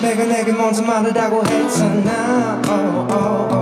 내가 내게 먼저 말하다고 했잖아 oh, oh, oh.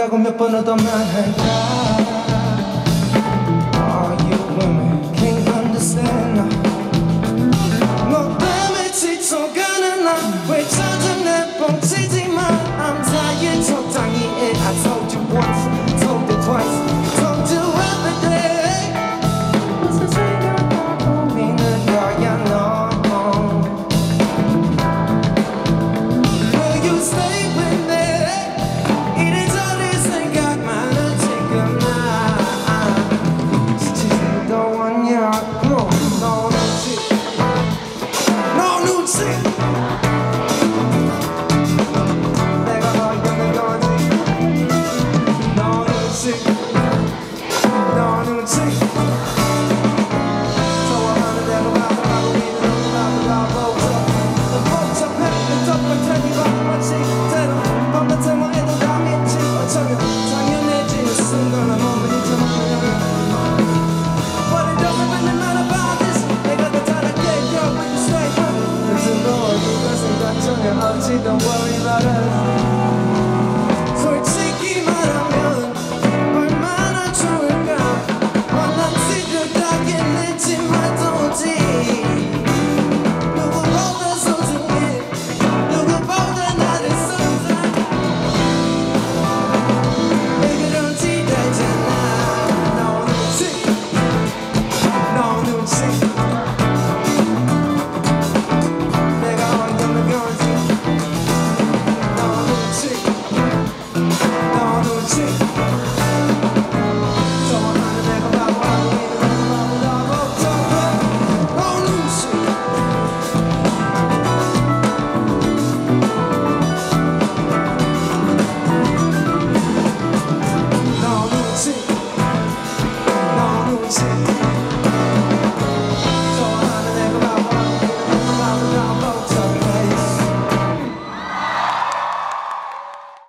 된다고 All you women can't understand 너 때문에 지쳐가는